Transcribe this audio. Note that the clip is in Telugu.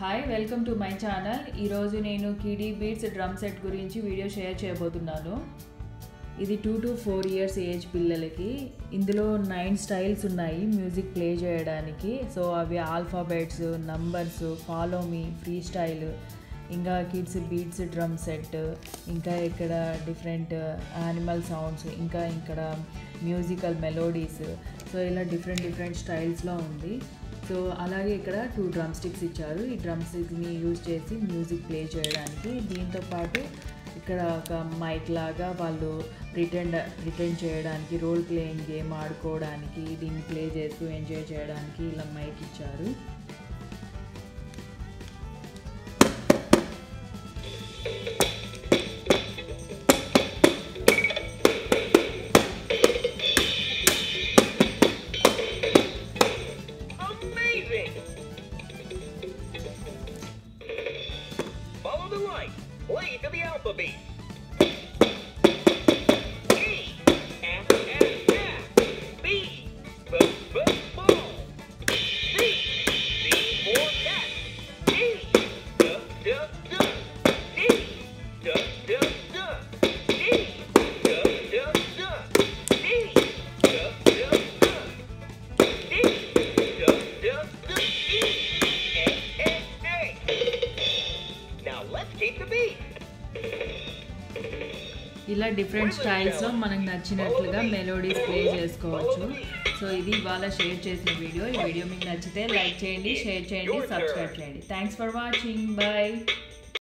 Hi welcome to my channel ఈరోజు నేను కిడీ బీట్స్ డ్రమ్ సెట్ గురించి వీడియో షేర్ చేయబోతున్నాను. ఇది two to four years age పిల్లలకి. ఇందులో నైన్ స్టైల్స్ ఉన్నాయి మ్యూజిక్ ప్లే చేయడానికి. సో అవి alphabets numbers follow me free style ఇంకా కిడ్స్ బీట్స్ డ్రమ్ సెట్ ఇంకా ఇక్కడ డిఫరెంట్ యానిమల్ సౌండ్స్ ఇంకా ఇక్కడ మ్యూజికల్ మెలోడీస్ సో ఇలా డిఫరెంట్ డిఫరెంట్ స్టైల్స్లో ఉంది. సో అలాగే ఇక్కడ టూ డ్రమ్ స్టిక్స్ ఇచ్చారు. ఈ డ్రమ్ స్టిక్స్ని యూజ్ చేసి మ్యూజిక్ ప్లే చేయడానికి. దీంతో పాటు ఇక్కడ ఒక మైక్ లాగా వాళ్ళు రిటర్న్ రిటర్న్ చేయడానికి రోల్ ప్లేయింగ్ గేమ్ ఆడుకోవడానికి దీన్ని ప్లే చేస్తూ ఎంజాయ్ చేయడానికి ఇలా మైక్ ఇచ్చారు. Play to the alphabet. ఇలా డిఫరెంట్ స్టైల్స్లో మనకు నచ్చినట్లుగా మెలోడీస్ ప్లే చేసుకోవచ్చు. సో ఇది ఇవాళ షేర్ చేసిన వీడియో ఈ వీడియో మీకు నచ్చితే లైక్ చేయండి షేర్ చేయండి సబ్స్క్రైబ్ చేయండి. Thanks for watching bye